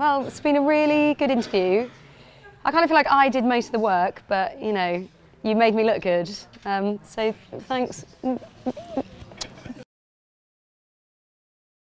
Well, it's been a really good interview. I kind of feel like I did most of the work, but you know, you made me look good. Um, so thanks.